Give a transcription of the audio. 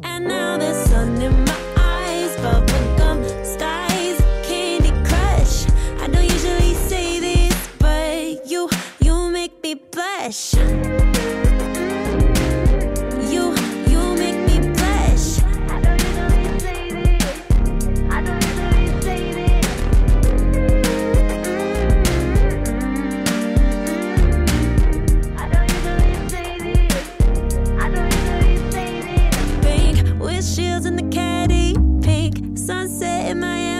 And now the sun in my eyes, bubblegum skies, Candy Crush. I don't usually say this, but you, you make me blush. shields in the caddy, pink sunset in Miami.